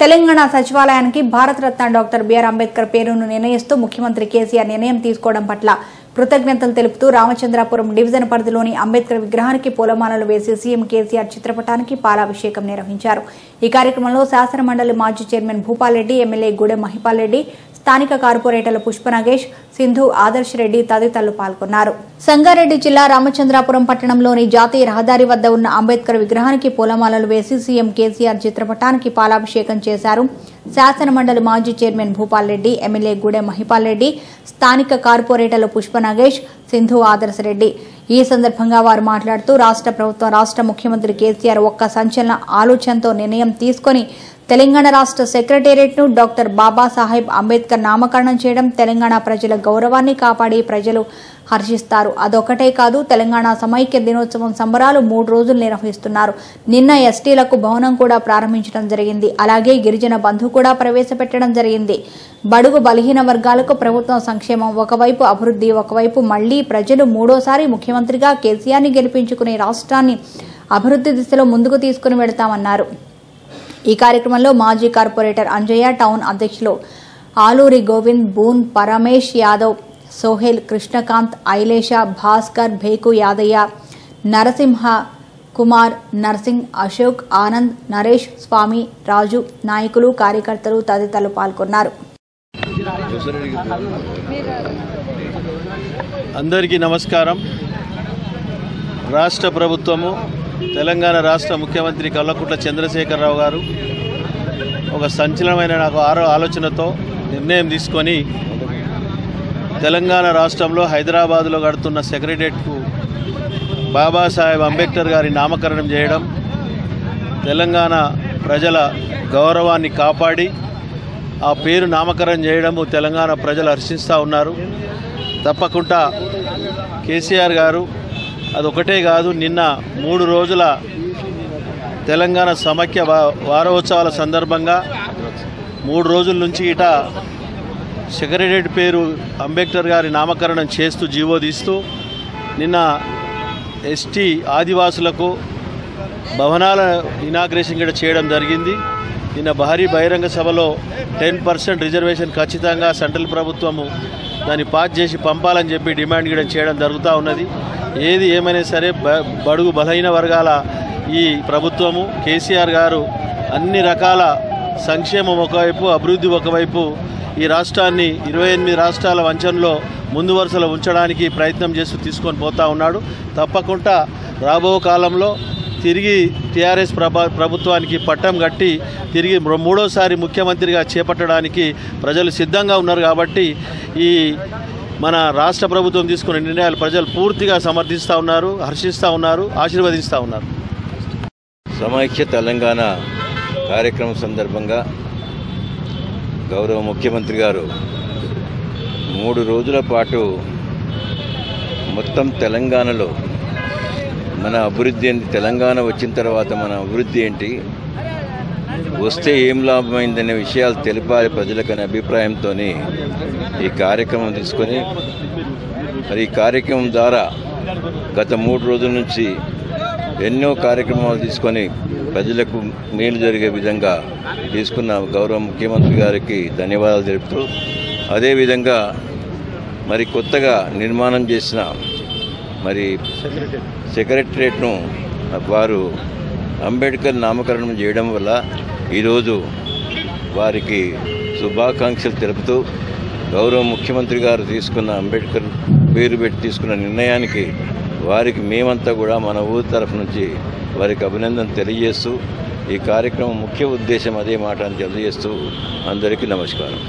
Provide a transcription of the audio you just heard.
తెలంగాణ సచివాలయానికి Bharat Ratna doctor BR Ambedkar పేరును నిర్ణయిస్తూ ముఖ్యమంత్రి కేసీఆర్ నిర్ణయం తీసుకోవడం పట్ల కృతజ్ఞతలు తెలుపుతూ రామచంద్రాపురం డివిజన్ పరిధిలోని అంబేద్కర్ విగ్రహానికి పూలమాలలు వేసి సీఎం కేసీఆర్ చిత్రపటానికి పాలాభిషేకం నిర్వహించారు. ఈ కార్యక్రమంలో శాసనమండలి మాజీ చైర్మన్ భూపాల్రెడ్డి ఎమ్మెల్యే గూడెం మహిపాల్ రెడ్డి స్థానిక కార్పొరేటర్లు పుష్పనాగేష్ సింధు ఆదర్శ్ రెడ్డి తదితరులు పాల్గొన్నారు. సంగారెడ్డి జిల్లా రామచంద్రాపురం పట్టణంలోని జాతీయ రహదారి వద్ద ఉన్న అంబేద్కర్ విగ్రహానికి పూలమాలలు వేసి సీఎం కేసీఆర్ చిత్రపటానికి పాలాభిషేకం చేశారు. శాసనమండలి మాజీ చైర్మన్ భూపాల్ రెడ్డి ఎమ్మెల్యే గూడెం మహిపాల్ రెడ్డి స్థానిక కార్పొరేటర్లు పుష్పనాగేష్ నాగేష్ సింధు ఆదర్శ రెడ్డి. ఈ సందర్భంగా వారు మాట్లాడుతూ రాష్ట్ర ప్రభుత్వం రాష్ట్ర ముఖ్యమంత్రి కేసీఆర్ ఒక్క సంచలన ఆలోచనతో నిర్ణయం తీసుకొని తెలంగాణ రాష్ట్ర సెక్రటేరియట్ను డాక్టర్ బాబాసాహెబ్ అంబేద్కర్ నామకరణం చేయడం తెలంగాణ ప్రజల గౌరవాన్ని కాపాడి ప్రజలు హర్షిస్తారు. అదొకటే కాదు తెలంగాణ సమైక్య దినోత్సవం సంబరాలు మూడు రోజులు నిర్వహిస్తున్నారు. నిన్న ఎస్టీలకు భవనం కూడా ప్రారంభించడం జరిగింది. అలాగే గిరిజన బంధు కూడా ప్రవేశపెట్టడం జరిగింది. బడుగు బలహీన వర్గాలకు ప్రభుత్వం సంక్షేమం ఒకవైపు అభివృద్ధి ఒకవైపు మళ్ళీ ప్రజలు మూడోసారి ముఖ్యమంత్రిగా కేసీఆర్ని గెలిపించుకునే రాష్ట్రాన్ని అభివృద్ధి దిశలో ముందుకు తీసుకుని వెళతామన్నారు ఈ కార్యక్రమంలో మాజీ కార్పొరేటర్ అంజయ్య టౌన్ అధ్యక్షులు ఆలూరి గోవింద్ బూన్ పరమేష్ యాదవ్ సోహెల్ కృష్ణకాంత్ ఐలేష భాస్కర్ భేకు యాదయ్య నరసింహ కుమార్ నర్సింగ్ అశోక్ ఆనంద్ నరేష్ స్వామి రాజు నాయకులు కార్యకర్తలు తదితరులు పాల్గొన్నారు. అందరికీ నమస్కారం. రాష్ట్ర ప్రభుత్వము తెలంగాణ రాష్ట్ర ముఖ్యమంత్రి కల్లకుట్ల చంద్రశేఖరరావు గారు ఒక సంచలనమైన నాకు ఆరో ఆలోచనతో నిర్ణయం తీసుకొని తెలంగాణ రాష్ట్రంలో హైదరాబాదులో కడుతున్న సెక్రటరియట్కు బాబాసాహెబ్ అంబేద్కర్ గారి నామకరణం చేయడం తెలంగాణ ప్రజల గౌరవాన్ని కాపాడి ఆ పేరు నామకరణం చేయడము తెలంగాణ ప్రజలు హర్షిస్తూ ఉన్నారు. తప్పకుండా కేసీఆర్ గారు అదొకటే కాదు నిన్న మూడు రోజుల తెలంగాణ సమైక్య వారోత్సవాల సందర్భంగా మూడు రోజుల నుంచి ఇట సెక్రటరేట్ పేరు అంబేద్కర్ గారి నామకరణం చేస్తూ జీవో తీస్తూ నిన్న ఎస్టీ ఆదివాసులకు భవనాల ఇనాగ్రేషన్ కూడా చేయడం జరిగింది. నిన్న భారీ బహిరంగ సభలో టెన్ పర్సెంట్ రిజర్వేషన్ ఖచ్చితంగా సెంట్రల్ ప్రభుత్వము దాన్ని పాస్ చేసి పంపాలని చెప్పి డిమాండ్ కూడా చేయడం జరుగుతూ ఉన్నది. ఏది ఏమైనా సరే బ- బడుగు బలహీన వర్గాల ఈ ప్రభుత్వము కేసీఆర్ గారు అన్ని రకాల సంక్షేమం ఒకవైపు అభివృద్ధి ఒకవైపు ఈ రాష్ట్రాన్ని ఇరవై ఎనిమిది రాష్ట్రాల వంచనలో ముందు వరుసలో ఉంచడానికి ప్రయత్నం చేస్తూ తీసుకొని పోతా ఉన్నాడు. తప్పకుండా రాబో కాలంలో తిరిగి టీఆర్ఎస్ ప్రభా ప్రభుత్వానికి పట్టం కట్టి తిరిగి మూడోసారి ముఖ్యమంత్రిగా చేపట్టడానికి ప్రజలు సిద్ధంగా ఉన్నారు కాబట్టి ఈ మన రాష్ట్ర ప్రభుత్వం తీసుకున్న నిర్ణయాలు ప్రజలు పూర్తిగా సమర్థిస్తూ ఉన్నారు హర్షిస్తూ ఉన్నారు ఆశీర్వదిస్తూ ఉన్నారు. సమైక్య తెలంగాణ కార్యక్రమం సందర్భంగా గౌరవ ముఖ్యమంత్రి గారు మూడు రోజుల పాటు మొత్తం తెలంగాణలో మన అభివృద్ధి ఏంటి? తెలంగాణ వచ్చిన తర్వాత మన అభివృద్ధి ఏంటి? వస్తే ఏం లాభమైందనే విషయాలు తెలిపాలి ప్రజలకనే అభిప్రాయంతో ఈ కార్యక్రమం తీసుకొని. మరి ఈ కార్యక్రమం ద్వారా గత మూడు రోజుల నుంచి ఎన్నో కార్యక్రమాలు తీసుకొని ప్రజలకు మేలు జరిగే విధంగా తీసుకున్న గౌరవ ముఖ్యమంత్రి గారికి ధన్యవాదాలు తెలుపుతూ అదేవిధంగా మరి కొత్తగా నిర్మాణం చేసిన మరి సెక్రటరియట్ను వారు అంబేద్కర్ నామకరణం చేయడం వల్ల ఈరోజు వారికి శుభాకాంక్షలు తెలుపుతూ గౌరవ ముఖ్యమంత్రి గారు తీసుకున్న అంబేద్కర్ పేరు పెట్టి తీసుకున్న నిర్ణయానికి వారికి మేమంతా కూడా మన ఊరి తరఫు నుంచి వారికి అభినందన తెలియజేస్తూ ఈ కార్యక్రమం ముఖ్య ఉద్దేశం అదే మాట అని తెలియజేస్తూ అందరికీ నమస్కారం.